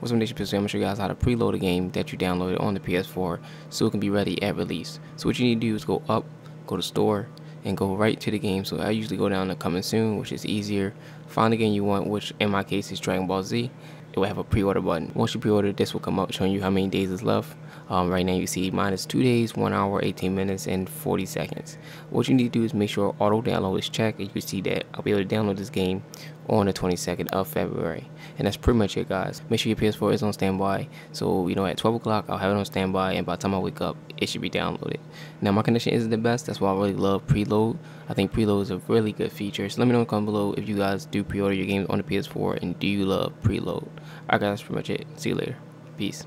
What's up, Nation I'm going to show you guys how to preload a game that you downloaded on the PS4 so it can be ready at release. So what you need to do is go up, go to store, and go right to the game. So I usually go down to coming soon, which is easier. Find the game you want, which in my case is Dragon Ball Z. It will have a pre-order button. Once you pre-order, this will come up showing you how many days is left. Um, right now you see mine is 2 days, 1 hour, 18 minutes, and 40 seconds. What you need to do is make sure auto download is checked. and You can see that I'll be able to download this game on the 22nd of February. And that's pretty much it guys. Make sure your PS4 is on standby. So, you know, at 12 o'clock, I'll have it on standby. And by the time I wake up, it should be downloaded. Now, my connection isn't the best. That's why I really love preload. I think preload is a really good feature. So let me know comment below if you guys do pre-order your games on the PS4 and do you love preload. Alright guys, that's pretty much it. See you later. Peace.